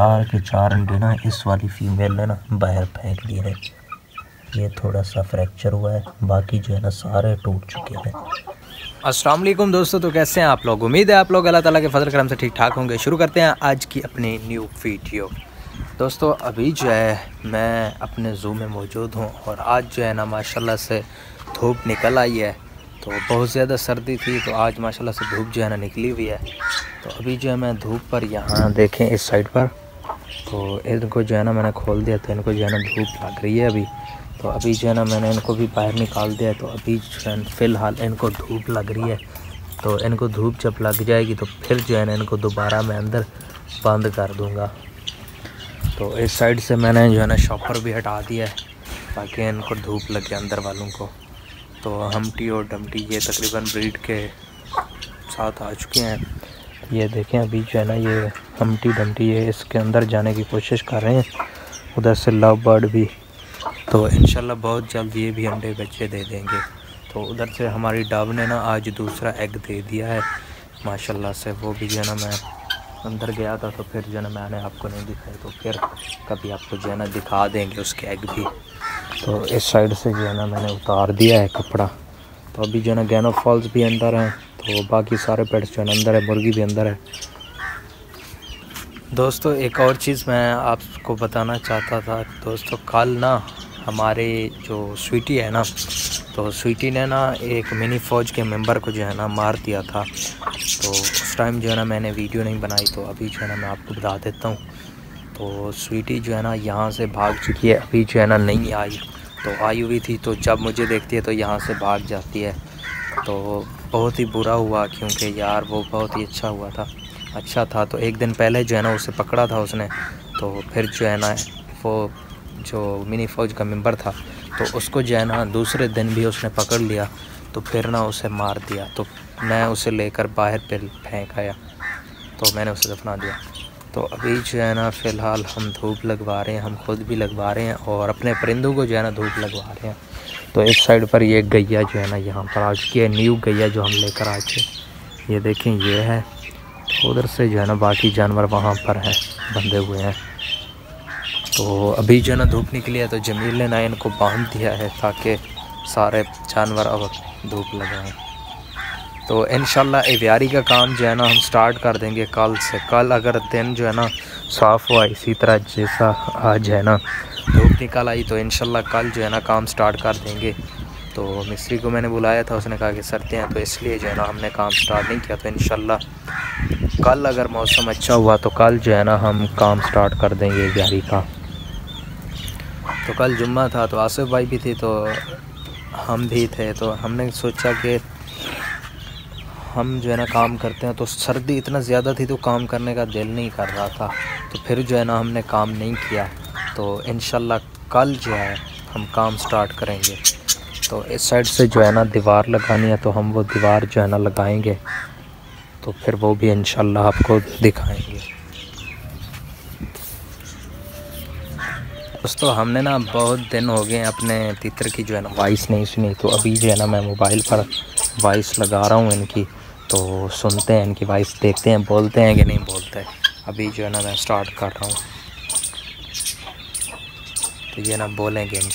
चार के चार अंडे ना इस वाली फीमेल ने ना बाहर फेंक दिए हैं। ये थोड़ा सा फ्रैक्चर हुआ है, बाकी जो है ना सारे टूट चुके हैं। वालेकुम दोस्तों तो कैसे हैं आप लोग? उम्मीद है आप लोग अल्लाह ताला के फजल करम से ठीक ठाक होंगे। शुरू करते हैं आज की अपनी न्यू वीडियो दोस्तों, अभी जो है मैं अपने ज़ू में मौजूद हूँ और आज जो है ना माशाल्लाह से धूप निकल आई है। तो बहुत ज़्यादा सर्दी थी तो आज माशाल्लाह से धूप जो है ना निकली हुई है। तो अभी जो है मैं धूप पर यहाँ देखें इस साइड पर। तो इनको जो है ना मैंने खोल दिया तो इनको जो है ना धूप लग रही है अभी। तो अभी जो है ना मैंने इनको भी बाहर निकाल दिया तो अभी जो है फ़िलहाल इनको धूप लग रही है। तो इनको धूप जब लग जाएगी तो फिर जो है ना इनको दोबारा मैं अंदर बंद कर दूँगा। तो इस साइड से मैंने जो है ना शॉपर भी हटा दिया है, ताकि इनको धूप लगे अंदर वालों को। तो हमटी और डमटी ये तकरीबन ब्रीड के साथ आ चुके हैं। ये देखें, अभी जो है ना ये हमटी डमटी है, इसके अंदर जाने की कोशिश कर रहे हैं। उधर से लव बर्ड भी। तो इन बहुत जल्द ये भी अंडे बच्चे दे देंगे। तो उधर से हमारी डब ने ना आज दूसरा एग दे दिया है। माशाल्लाह से वो भी जो है ना मैं अंदर गया था तो फिर जो है ना मैंने आपको नहीं दिखाई तो फिर कभी आपको जो है ना दिखा देंगे उसके एग भी। तो इस साइड से जो है ना मैंने उतार दिया है कपड़ा। तो अभी जो है ना गैनो फॉल्स भी अंदर हैं तो बाकी सारे पेट्स जो है अंदर है, मुर्गी भी अंदर है। दोस्तों, एक और चीज़ मैं आपको बताना चाहता था। दोस्तों, कल ना हमारे जो स्वीटी है ना तो स्वीटी ने ना एक मिनी फ़ौज के मेंबर को जो है ना मार दिया था। तो उस टाइम जो है ना मैंने वीडियो नहीं बनाई तो अभी जो है ना मैं आपको बता देता हूँ। तो स्वीटी जो है ना यहाँ से भाग चुकी है, अभी जो है ना नहीं आई। तो आई हुई थी तो जब मुझे देखती है तो यहाँ से भाग जाती है। तो बहुत ही बुरा हुआ, क्योंकि यार वो बहुत ही अच्छा हुआ था। अच्छा था तो एक दिन पहले जो है ना उसे पकड़ा था उसने तो फिर जो है ना वो जो मिनी फ़ौज का मेंबर था तो उसको जो है ना दूसरे दिन भी उसने पकड़ लिया तो फिर ना उसे मार दिया तो मैं उसे लेकर बाहर पे फेंक आया तो मैंने उसे दफना दिया। तो अभी जो है ना फ़िलहाल हम धूप लगवा रहे हैं, हम खुद भी लगवा रहे हैं और अपने परिंदों को जो है ना धूप लगवा रहे हैं। तो इस साइड पर ये गैया जो है ना यहाँ पर आ चुकी है, न्यू गैया जो हम लेकर आ चुके ये देखें, ये है उधर से जो है ना, बाकी जानवर वहाँ पर हैं, बंधे हुए हैं। तो अभी जो है ना, धूप निकली है तो जमील ने ना इनको बाँध दिया है ताकि सारे जानवर अब धूप लगाएँ। तो इन एवियारी का काम जो है ना, हम स्टार्ट कर देंगे कल से। कल अगर दिन जो है ना, साफ़ हुआ इसी तरह जैसा आज है ना, धूप निकल आई तो इन कल जो है ना, काम स्टार्ट कर देंगे। तो मिस्त्री को मैंने बुलाया था, उसने कहा कि सरते हैं तो इसलिए जो है ना हमने काम स्टार्ट नहीं किया। तो इन कल अगर मौसम अच्छा हुआ तो कल जो है ना हम काम स्टार्ट कर देंगे एवियारी का। तो कल जुम्मा था तो आसिफ भाई भी थे तो हम भी थे तो हमने सोचा कि हम जो है ना काम करते हैं तो सर्दी इतना ज़्यादा थी तो काम करने का दिल नहीं कर रहा था। तो फिर जो है ना हमने काम नहीं किया तो इन कल जो है हम काम स्टार्ट करेंगे। तो इस साइड से जो है ना दीवार लगानी है तो हम वो दीवार जो है ना लगाएँगे। तो फिर वो भी इन आपको दिखाएँगे। दोस्तों, हमने ना बहुत दिन हो गए अपने तितर की जो है ना वॉइस नहीं सुनी। तो अभी जो है ना मैं मोबाइल पर वॉइस लगा रहा हूँ इनकी। तो सुनते हैं, इनकी वॉइस देखते हैं, बोलते हैं कि नहीं बोलते। अभी जो है ना मैं स्टार्ट कर रहा हूँ। तो ये ना बोलेंगे इन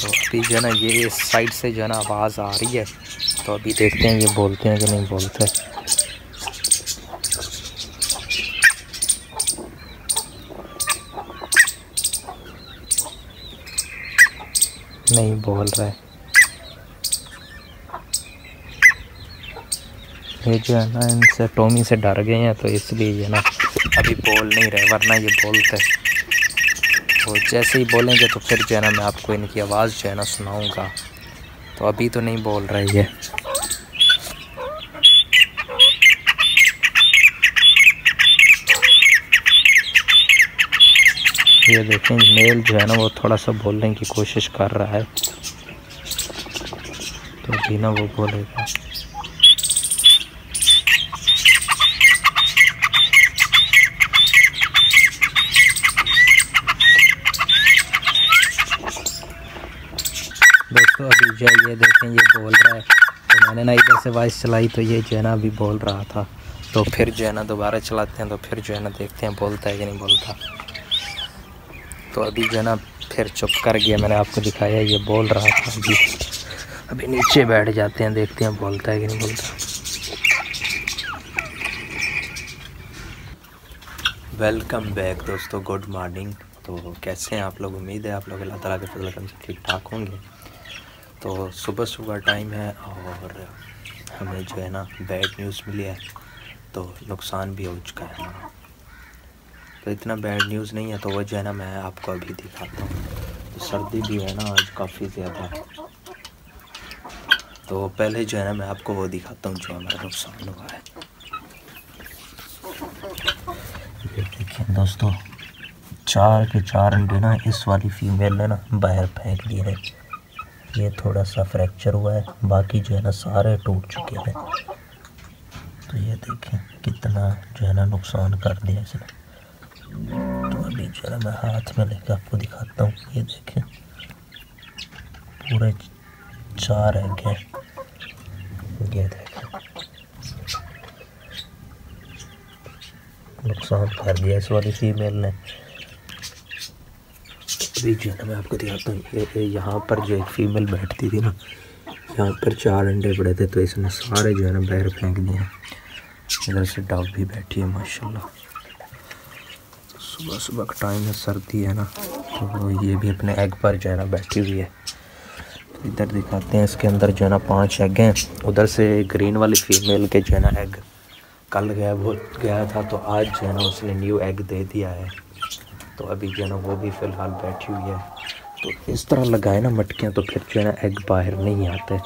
तो अभी जो है ना ये इस साइड से जो है ना आवाज़ आ रही है। तो अभी देखते हैं ये बोलते हैं कि नहीं बोलते नहीं बोल रहे। ये जो है ना इनसे टोमी से डर गए हैं तो इसलिए ये ना अभी बोल नहीं रहे, वरना ये बोलते तो जैसे ही बोलेंगे तो फिर जो है ना मैं आपको इनकी आवाज़ जो है ना सुनाऊँगा। तो अभी तो नहीं बोल रही है। ये देखें, मेल जो है ना वो थोड़ा सा बोलने की कोशिश कर रहा है। तो भी ना वो बोलेगा। दोस्तों अभी जो ये देखें, ये बोल रहा है। तो मैंने ना इधर से वॉइस चलाई तो ये जो है ना अभी बोल रहा था। तो फिर जो है ना दोबारा चलाते हैं तो फिर जो है ना देखते हैं, बोलता है कि नहीं बोलता। तो अभी जो है ना फिर चुप कर गया, मैंने आपको दिखाया, ये बोल रहा था अभी। अभी नीचे बैठ जाते हैं, देखते हैं, बोलता है कि नहीं बोलता। वेलकम बैक दोस्तों गुड मॉर्निंग तो कैसे हैं आप लोग? उम्मीद है आप लोग अल्लाह ताला के फजल से ठीक ठाक होंगे। तो सुबह सुबह टाइम है और हमें जो है ना बैड न्यूज़ मिली है तो नुकसान भी हो चुका है हमारा। तो इतना बैड न्यूज़ नहीं है तो वो जो है ना मैं आपको अभी दिखाता हूँ। तो सर्दी भी है ना आज काफ़ी ज़्यादा। तो पहले जो है ना मैं आपको वो दिखाता हूँ जो हमारा नुकसान हुआ है। देखिए दोस्तों, चार के चार अंडे ना इस वाली फीमेल ने ना बाहर फेंक दिए हैं। ये थोड़ा सा फ्रैक्चर हुआ है, बाकी जो है ना सारे टूट चुके हैं। तो ये देखें कितना जो है ना नुकसान कर दिया इसने। तो अभी जो है ना मैं हाथ में लेकर आपको दिखाता हूँ। ये देखें, पूरे चार एग हैं ये देखें। नुकसान कर दिया इस वाली फीमेल ने। है ना, मैं आपको दिखाता हूँ। यहाँ पर जो एक फ़ीमेल बैठती थी ना, यहाँ पर चार अंडे पड़े थे तो इसने सारे जो है ना बाहर फेंक दिए। इधर से डॉग भी बैठी है, माशाल्लाह। सुबह सुबह का टाइम है, सर्दी है ना तो ये भी अपने एग पर जो है ना बैठी हुई है। तो इधर दिखाते हैं, इसके अंदर जो है ना पाँच एग हैं। उधर से ग्रीन वाली फीमेल के जो है ना एग कल गया, वो गया था तो आज जो है ना उसने न्यू एग दे दिया है। तो अभी जो है ना, वो भी फ़िलहाल बैठी हुई है। तो इस तरह लगाए ना मटकियाँ तो फिर जो है ना एग बाहर नहीं आते।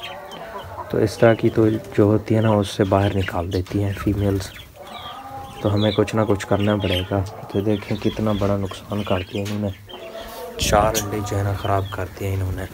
तो इस तरह की तो जो होती है ना, उससे बाहर निकाल देती हैं फीमेल्स तो हमें कुछ ना कुछ करना पड़ेगा। तो देखें कितना बड़ा नुकसान करती है इन्होंने। चार अंडे जो है ना, ख़राब कर दिए इन्होंने।